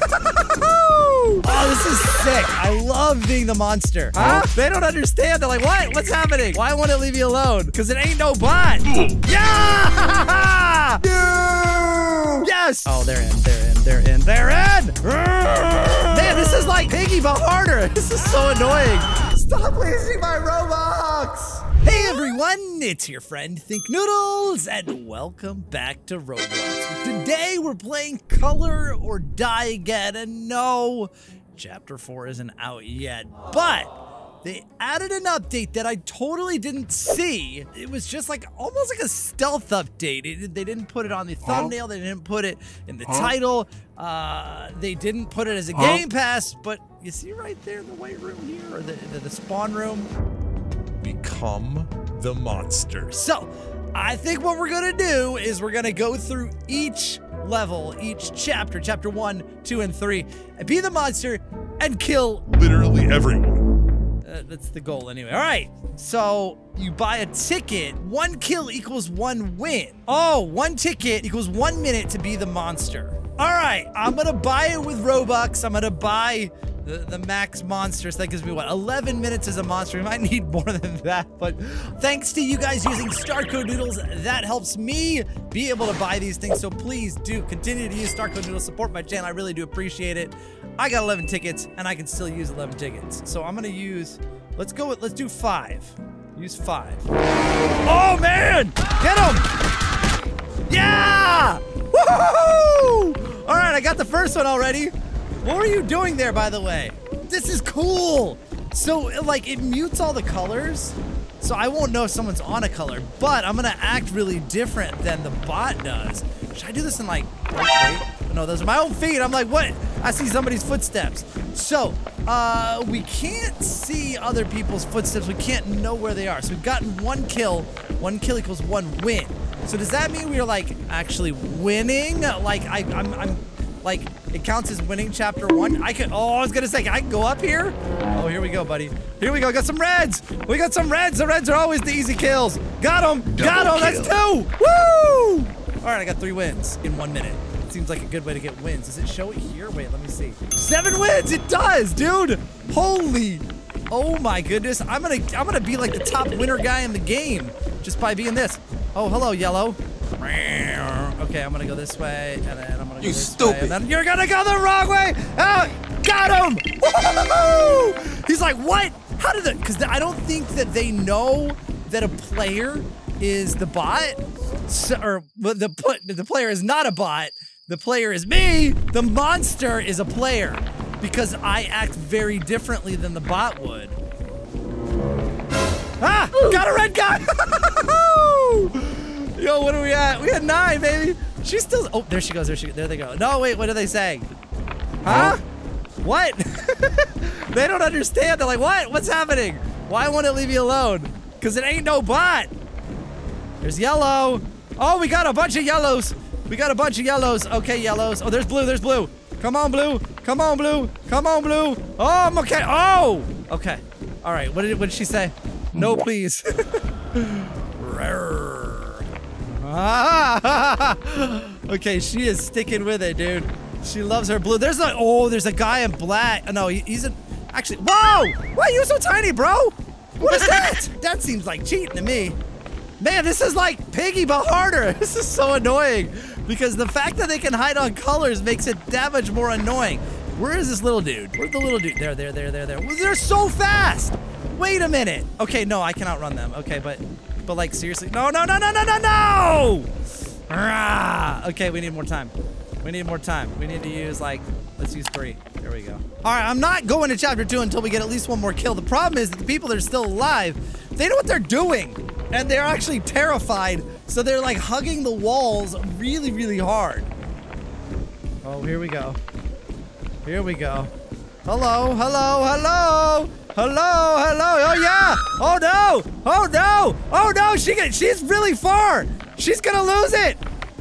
oh, this is sick. I love being the monster. Huh? They don't understand. They're like, what? What's happening? Why won't it leave you alone? Because it ain't no bot. yeah! Yes! Oh, they're in. They're in. They're in. They're in! Man, this is like Piggy, but harder. This is so annoying. Stop wasting my Robux! Everyone, it's your friend Thinknoodles, and welcome back to Roblox. Today we're playing Color or Die Again, and no, Chapter 4 isn't out yet, but they added an update that I totally didn't see. It was just like almost like a stealth update. It, they didn't put it on the thumbnail. They didn't put it in the title. Uh, they didn't put it as a game pass. But you see right there in the white room here, or the, the, the spawn room. Become the monster. So I think what we're gonna do is we're gonna go through each level, each chapter, chapter one, two, and three, and be the monster and kill Literally everyone. Uh, that's the goal anyway. All right. So you buy a ticket. One kill equals one win. Oh, one ticket equals one minute to be the monster. All right. I'm going to buy it with Robux. I'm going to buy the, the max monsters. That gives me what? 11 minutes as a monster. We might need more than that. But thanks to you guys using Star Code Noodles, that helps me be able to buy these things. So please do continue to use Star Code Noodles. Support my channel. I really do appreciate it. I got 11 tickets and I can still use 11 tickets. So I'm going to use, let's go with, let's do five. Use five. Oh man! Get him! Yeah! Woohoo! All right, I got the first one already. What were you doing there, by the way? This is cool. So, like, it mutes all the colors. So I won't know if someone's on a color, but I'm gonna act really different than the bot does. Should I do this in like, no, those are my own feet. I'm like, what? I see somebody's footsteps. So, uh, we can't see other people's footsteps. We can't know where they are. So we've gotten one kill. One kill equals one win. So does that mean we are like actually winning? Like I, I'm, I'm like it counts as winning chapter one. I could. Oh, I was gonna say I can go up here. Oh, here we go, buddy. Here we go. Got some reds. We got some reds. The reds are always the easy kills. Got them, Got them, That's two. Woo! All right, I got three wins in one minute. Seems like a good way to get wins. Does it show it here? Wait, let me see. Seven wins. It does, dude. Holy. Oh my goodness. I'm gonna. I'm gonna be like the top winner guy in the game just by being this. Oh, hello, yellow. Okay, I'm gonna go this way, and then I'm gonna go You this stupid. way, and then you're gonna go the wrong way. Ah, got him! He's like, what? How did the? Because I don't think that they know that a player is the bot, so, or the put the player is not a bot. The player is me. The monster is a player because I act very differently than the bot would. Ah! Got a red guy! Yo, what are we at? We had nine, baby. She's still. Oh, there she goes. There she. There they go. No, wait. What are they saying? Huh? What? they don't understand. They're like, what? What's happening? Why won't it leave you alone? Because it ain't no bot. There's yellow. Oh, we got a bunch of yellows. We got a bunch of yellows. Okay, yellows. Oh, there's blue. There's blue. Come on, blue. Come on, blue. Come on, blue. Oh, I'm okay. Oh, okay. All right. What did, what did she say? No, please. Ah, okay, she is sticking with it, dude. She loves her blue. There's a oh, there's a guy in black. No, he, he's a actually. Whoa! Why are you so tiny, bro? What is that? that seems like cheating to me. Man, this is like Piggy but harder. This is so annoying because the fact that they can hide on colors makes it that much more annoying. Where is this little dude? Where's the little dude? There, there, there, there, there. They're so fast. Wait a minute. Okay, no, I cannot run them. Okay, but, but like seriously, no, no, no, no, no, no, no. Ah, okay, we need more time. We need more time. We need to use like, let's use three. There we go. All right, I'm not going to chapter two until we get at least one more kill. The problem is that the people that are still alive, they know what they're doing, and they're actually terrified. So they're like hugging the walls really, really hard. Oh, here we go. Here we go. Hello, hello, hello, hello, hello. Oh yeah. Oh no. Oh no. Oh no. She get, she's really far. She's gonna lose it.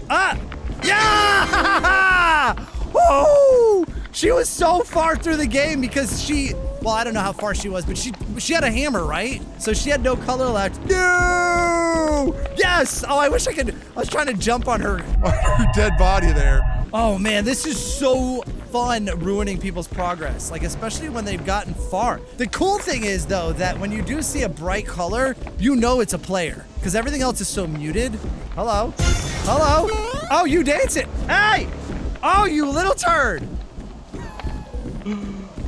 Ah. Yeah. Oh. She was so far through the game because she. Well, I don't know how far she was, but she she had a hammer, right? So she had no color left. No. Yes. Oh, I wish I could. I was trying to jump on her Her dead body there. Oh man, this is so fun ruining people's progress, like especially when they've gotten far. The cool thing is though that when you do see a bright color, you know it's a player because everything else is so muted. Hello, hello. Oh, you dancing. Hey, oh, you little turd.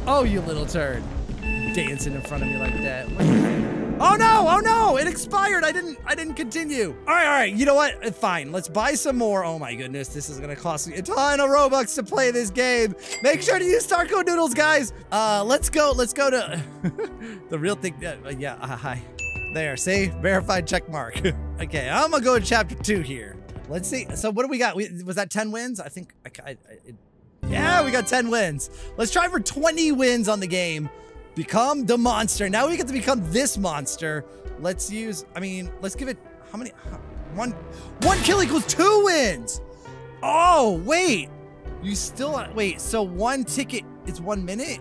Oh, you little turd. Dancing in front of me like that. Oh no! Oh no! It expired. I didn't. I didn't continue. All right, all right. You know what? Uh, Fine. Let's buy some more. Oh my goodness, this is gonna cost me a ton of robux to play this game. Make sure to use Star Code Noodles, guys. Uh, let's go. Let's go to the real thing. Uh, yeah. Uh, hi. There. See, verified check mark. okay, I'm gonna go to chapter two here. Let's see. So what do we got? We, was that 10 wins? I think. I, I, yeah, we got 10 wins. Let's try for 20 wins on the game. Become the monster. Now we get to become this monster. Let's use, I mean, let's give it, how many? One, one kill equals two wins. Oh, wait. You still, wait, so one ticket is one minute?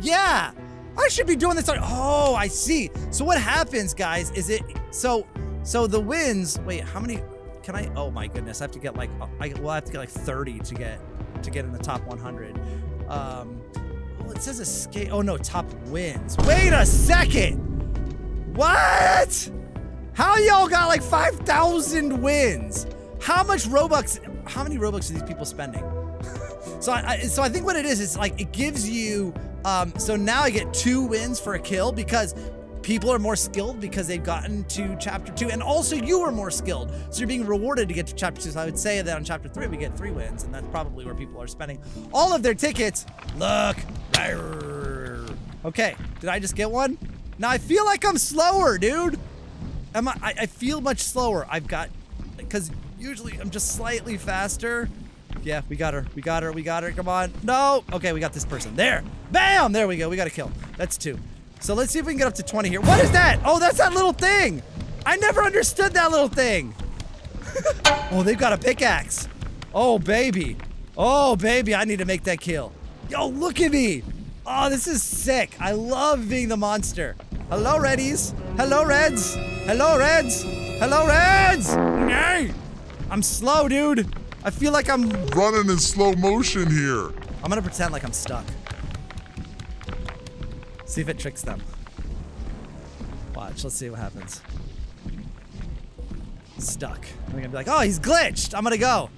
Yeah. I should be doing this. Oh, I see. So what happens, guys, is it, so, so the wins, wait, how many, can I, oh my goodness, I have to get like, I, well, I have to get like 30 to get, to get in the top 100. Um, it says escape. Oh no, top wins. Wait a second. What? How y'all got like 5,000 wins? How much Robux? How many Robux are these people spending? so I, so I think what it is is like it gives you. Um, so now I get two wins for a kill because people are more skilled because they've gotten to chapter two, and also you are more skilled, so you're being rewarded to get to chapter two. So I would say that on chapter three we get three wins, and that's probably where people are spending all of their tickets. Look, okay, did I just get one? Now I feel like I'm slower, dude. Am I? I, I feel much slower. I've got, because usually I'm just slightly faster. Yeah, we got her. We got her. We got her. Come on. No. Okay, we got this person. There. Bam. There we go. We got a kill. That's two. So let's see if we can get up to 20 here. What is that? Oh, that's that little thing. I never understood that little thing. oh, they've got a pickaxe. Oh, baby. Oh, baby, I need to make that kill. Yo, look at me. Oh, this is sick. I love being the monster. Hello, Reddies. Hello, Reds. Hello, Reds. Hello, Reds. Nay. I'm slow, dude. I feel like I'm running in slow motion here. I'm gonna pretend like I'm stuck. See if it tricks them. Watch, let's see what happens. Stuck. I'm gonna be like, oh, he's glitched. I'm gonna go.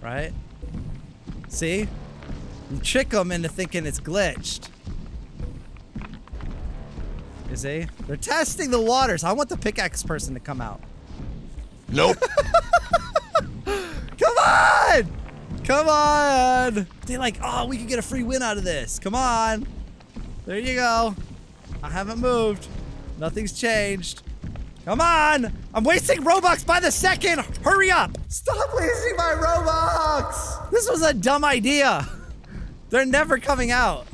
Right? See? You trick them into thinking it's glitched. Is he? They're testing the waters. I want the pickaxe person to come out. Nope. come on! Come on! They're like, oh, we could get a free win out of this. Come on. There you go. I haven't moved. Nothing's changed. Come on! I'm wasting Robux by the second! Hurry up! Stop wasting my Robux! This was a dumb idea. They're never coming out.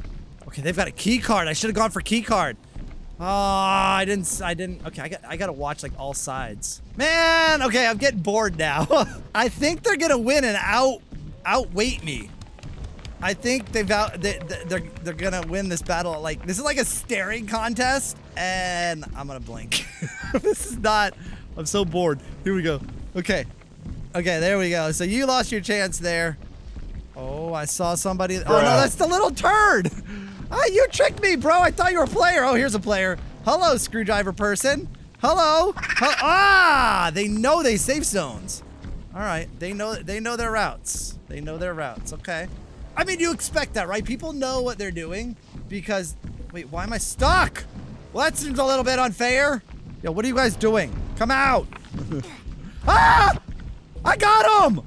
Okay, they've got a key card. I should have gone for key card. Oh, I didn't, I didn't, okay, I got, I gotta watch like all sides. Man, okay, I'm getting bored now. I think they're gonna win and out, outweight me. I think they've out, they, they're, they're gonna win this battle. Like, this is like a staring contest and I'm gonna blink. this is not, I'm so bored. Here we go. Okay. Okay, there we go. So you lost your chance there. Oh, I saw somebody. Oh, no, that's the little turd. Ah, you tricked me, bro. I thought you were a player. Oh, here's a player. Hello, screwdriver person. Hello. ah, they know they safe zones. All right, they know they know their routes. They know their routes. Okay. I mean, you expect that, right? People know what they're doing because. Wait, why am I stuck? Well, that seems a little bit unfair. Yo, what are you guys doing? Come out. ah! I got him.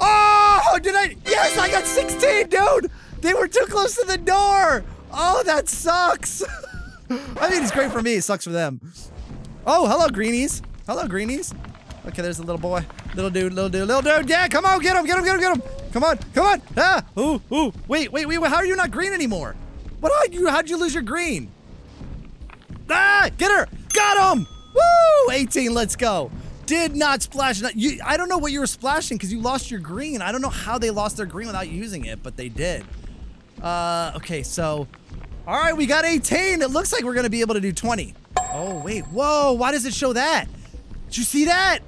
Oh, did I? Yes, I got 16, dude. They were too close to the door. Oh, that sucks. I mean, it's great for me. It sucks for them. Oh, hello, greenies. Hello, greenies. Okay, there's a little boy. Little dude, little dude, little dude. Yeah, come on, get him, get him, get him, get him. Come on, come on. Ah, ooh, ooh. Wait, wait, wait. How are you not green anymore? What? How'd you, how'd you lose your green? Ah, get her. Got him. Woo, 18, let's go did not splash. You, I don't know what you were splashing because you lost your green. I don't know how they lost their green without using it, but they did. Uh, okay, so, all right, we got 18. It looks like we're gonna be able to do 20. Oh, wait, whoa, why does it show that? Did you see that?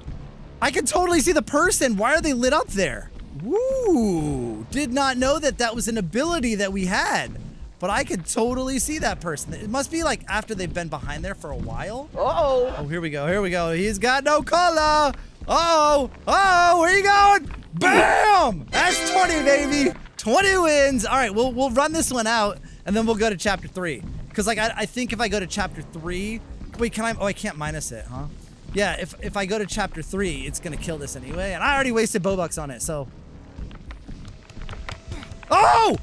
I can totally see the person. Why are they lit up there? Ooh, did not know that that was an ability that we had. But I could totally see that person. It must be like after they've been behind there for a while. Uh-oh. Oh, here we go. Here we go. He's got no color. Oh, oh, where you going? Bam! That's 20, baby. 20 wins. All right, we'll we'll run this one out, and then we'll go to chapter three. Cause like I, I think if I go to chapter three, wait, can I? Oh, I can't minus it, huh? Yeah, if if I go to chapter three, it's gonna kill this anyway, and I already wasted Robux on it, so. Oh!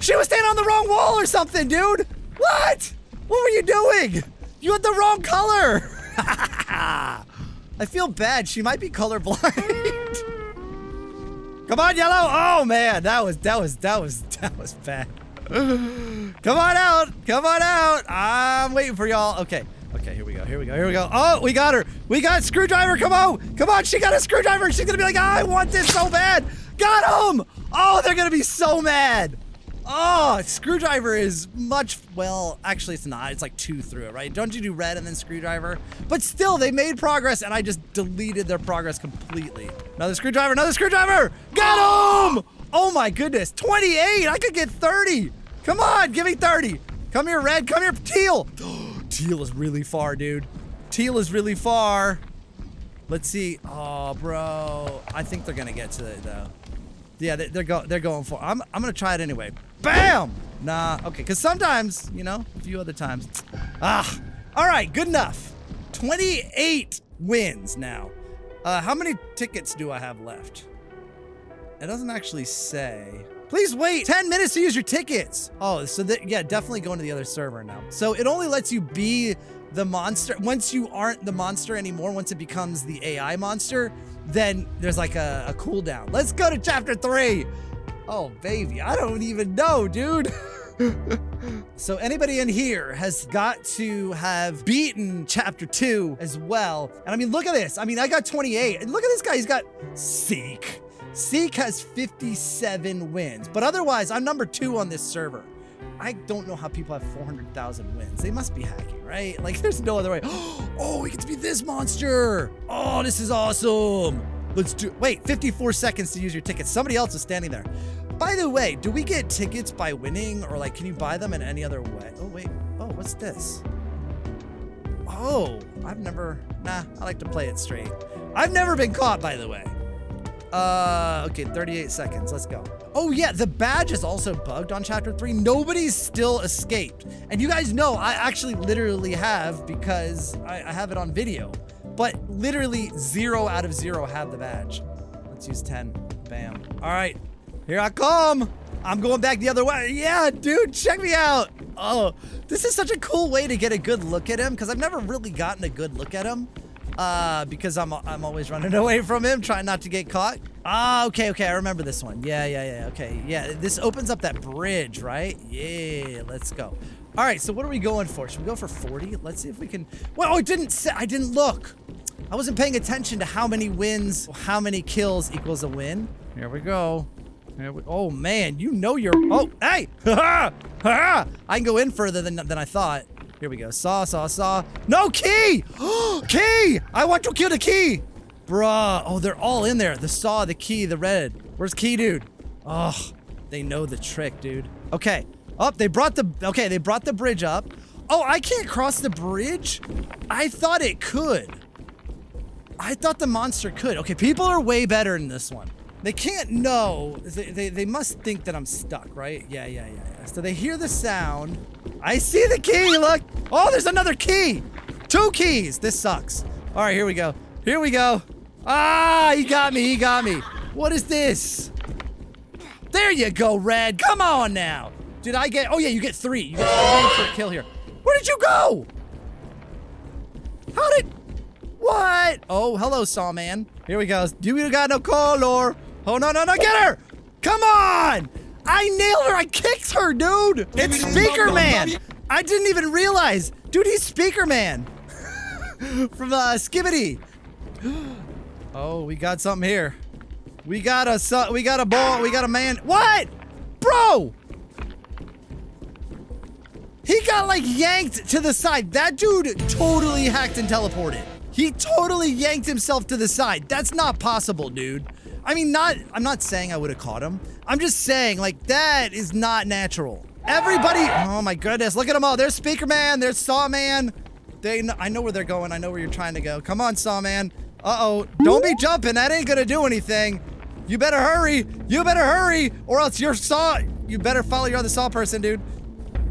She was standing on the wrong wall or something, dude. What? What were you doing? You had the wrong color. I feel bad. She might be colorblind. Come on, yellow. Oh man, that was that was that was that was bad. Come on out. Come on out. I'm waiting for y'all. Okay. Okay, here we go. Here we go. Here we go. Oh, we got her. We got screwdriver. Come on. Come on. She got a screwdriver. She's to be like, oh, I want this so bad. Got him. Oh, they're to be so mad. Oh, screwdriver is much, well, actually it's not. It's like two through it, right? Don't you do red and then screwdriver? But still, they made progress and I just deleted their progress completely. Another screwdriver, another screwdriver! Got him! Oh my goodness, 28! I could get 30! Come on, give me 30! Come here, red, come here, teal! teal is really far, dude. Teal is really far. Let's see. Oh, bro. I think they're gonna get to it, though. Yeah, they, are go they're going for. I'm I'm gonna try it anyway. Bam! Nah, okay. Cause sometimes, you know, a few other times. Ah, all right, good enough. 28 wins now. Uh, how many tickets do I have left? It doesn't actually say. Please wait 10 minutes to use your tickets. Oh, so that, yeah, definitely going to the other server now. So it only lets you be the monster. Once you aren't the monster anymore, once it becomes the AI monster, then there's like a, a cooldown. Let's go to chapter three. Oh, baby, I don't even know, dude. so anybody in here has got to have beaten chapter two as well. And I mean, look at this. I mean, I got 28. And look at this guy. He's got Seek. Seek has 57 wins, but otherwise, I'm number two on this server. I don't know how people have 400,000 wins. They must be hacking, right? Like, there's no other way. Oh, we get to be this monster. Oh, this is awesome. Let's do, wait, 54 seconds to use your tickets. Somebody else is standing there. By the way, do we get tickets by winning or like, can you buy them in any other way? Oh, wait. Oh, what's this? Oh, I've never, nah, I like to play it straight. I've never been caught, by the way. Uh, okay, 38 seconds. Let's go. Oh yeah, the badge is also bugged on chapter three. Nobody's still escaped. And you guys know I actually literally have because I, I have it on video. But literally zero out of zero have the badge. Let's use 10. Bam. All right, here I come. I'm going back the other way. Yeah, dude, check me out. Oh, this is such a cool way to get a good look at him because I've never really gotten a good look at him uh, because I'm, I'm always running away from him, trying not to get caught. Ah, okay, okay, I remember this one. Yeah, yeah, yeah, okay. Yeah, this opens up that bridge, right? Yeah, let's go. All right, so what are we going for? Should we go for 40? Let's see if we can... Well, it didn't say... I didn't look. I wasn't paying attention to how many wins, how many kills equals a win. Here we go. Here we, oh, man, you know you're... Oh, hey! Ha ha! I can go in further than, than I thought. Here we go. Saw, saw, saw. No key! key! I want to kill the key! Bruh. Oh, they're all in there. The saw, the key, the red. Where's key, dude? Oh, they know the trick, dude. Okay. Oh, they brought the... Okay, they brought the bridge up. Oh, I can't cross the bridge? I thought it could. I thought the monster could. Okay, people are way better in this one. They can't know. They, they, they must think that I'm stuck, right? Yeah, yeah, yeah. So they hear the sound. I see the key, look. Oh, there's another key. Two keys. This sucks. All right, here we go. Here we go. Ah, he got me. He got me. What is this? There you go, Red. Come on now. Did I get... Oh, yeah, you get three. You get three per kill here. Where did you go? How did... What? Oh, hello, Sawman. Here we go. Do you got no color. Oh, no, no, no. Get her. Come on. I nailed her. I kicked her, dude. It's Speaker Man. I didn't even realize. Dude, he's Speaker Man. From uh, Skibidi. Oh, we got something here. We got a we got a ball. We got a man. What, bro? He got like yanked to the side. That dude totally hacked and teleported. He totally yanked himself to the side. That's not possible, dude. I mean, not, I'm not saying I would have caught him. I'm just saying, like, that is not natural. Everybody, oh my goodness, look at them all. There's Speaker Man, there's Saw Man. They, I know where they're going. I know where you're trying to go. Come on, Saw Man. Uh-oh, don't be jumping. That ain't gonna do anything. You better hurry. You better hurry, or else you're Saw. You better follow your other Saw person, dude.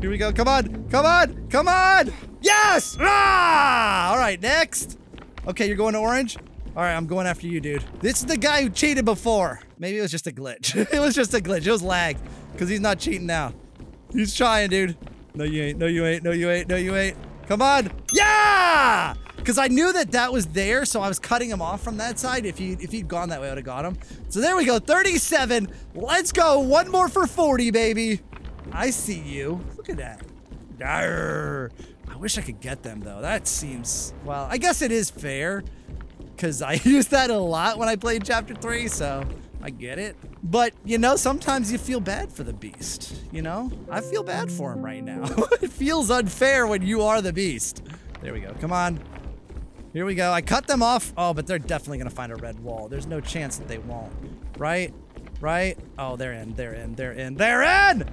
Here we go. Come on, come on, come on. Yes! Ah! All right, next. Okay, you're going to orange? All right, I'm going after you, dude. This is the guy who cheated before. Maybe it was just a glitch. it was just a glitch. It was lag, because he's not cheating now. He's trying, dude. No, you ain't. No, you ain't. No, you ain't. No, you ain't. Come on. Yeah! Because I knew that that was there, so I was cutting him off from that side. If he if he'd gone that way, I would have got him. So there we go. 37. Let's go. One more for 40, baby. I see you. Look at that. Arr. I wish I could get them, though. That seems... Well, I guess it is fair. Because I used that a lot when I played Chapter 3, so... I get it. But, you know, sometimes you feel bad for the beast, you know? I feel bad for him right now. it feels unfair when you are the beast. There we go. Come on. Here we go. I cut them off. Oh, but they're definitely going to find a red wall. There's no chance that they won't. Right? Right? Oh, they're in. They're in. They're in. They're in!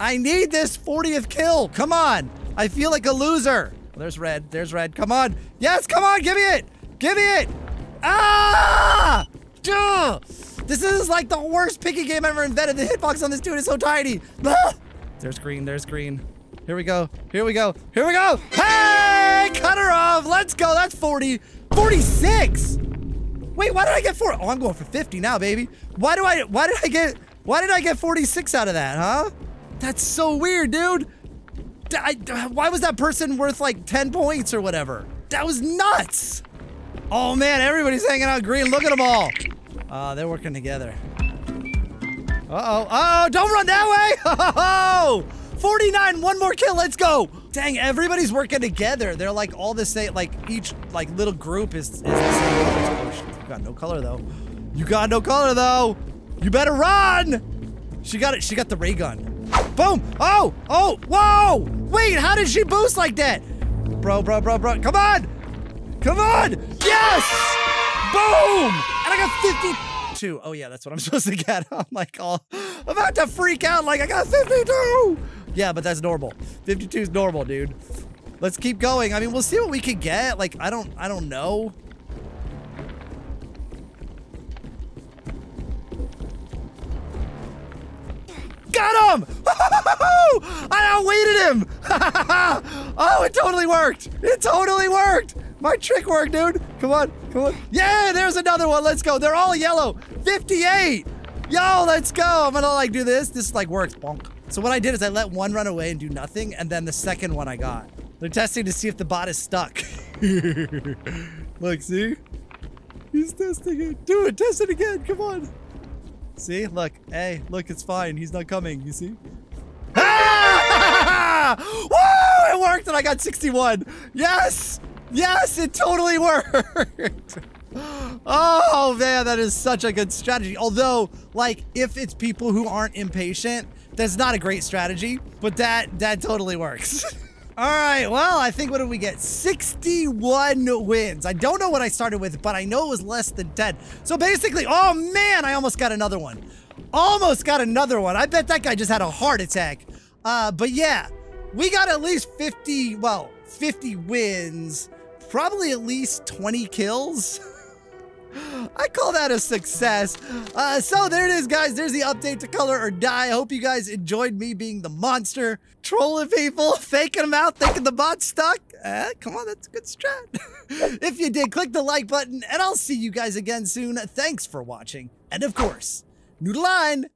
I need this 40th kill. Come on. I feel like a loser. There's red. There's red. Come on. Yes, come on. Give me it. Give me it. Ah! Duh! This is like the worst Piggy game ever invented. The hitbox on this dude is so tiny. Ah! There's green. There's green. Here we go. Here we go. Here we go. Hey! Cut her off. Let's go. That's 40. 46. Wait, why did I get 4? Oh, I'm going for 50 now, baby. Why do I why did I get why did I get 46 out of that, huh? That's so weird, dude. I, why was that person worth like 10 points or whatever? That was nuts. Oh man, everybody's hanging out green. Look at them all. Uh, they're working together. Uh-oh. Oh, don't run that way. Oh, 49, one more kill. Let's go. Dang, everybody's working together. They're like all the same, like each like little group is, is the same. Oh. You got no color though. You got no color though. You better run. She got it. She got the ray gun. Boom. Oh, oh, whoa. Wait, how did she boost like that? Bro, bro, bro, bro. Come on. Come on! Yes! Boom! And I got 52. Oh yeah, that's what I'm supposed to get. Oh I'm like all about to freak out like I got 52! Yeah, but that's normal. 52 is normal, dude. Let's keep going. I mean, we'll see what we can get. Like, I don't I don't know. Got him! I outweighted him! oh, it totally worked! It totally worked! My trick worked, dude. Come on, come on. Yeah, there's another one. Let's go. They're all yellow. 58. Yo, let's go. I'm gonna like do this. This like works. Bonk. So what I did is I let one run away and do nothing, and then the second one I got. They're testing to see if the bot is stuck. look, see? He's testing it. Do it. Test it again. Come on. See? Look. Hey, look, it's fine. He's not coming. You see? Ah! Woo! It worked and I got 61. Yes! Yes, it totally worked. oh man, that is such a good strategy. Although, like, if it's people who aren't impatient, that's not a great strategy, but that that totally works. All right, well, I think what did we get? 61 wins. I don't know what I started with, but I know it was less than 10. So basically, oh man, I almost got another one. Almost got another one. I bet that guy just had a heart attack. Uh, but yeah, we got at least 50, well, 50 wins probably at least 20 kills. I call that a success. Uh, so there it is, guys. There's the update to Color or Die. I hope you guys enjoyed me being the monster, trolling people, faking them out, thinking the bot's stuck. Uh, come on, that's a good strat. if you did, click the like button, and I'll see you guys again soon. Thanks for watching. And of course, noodle line.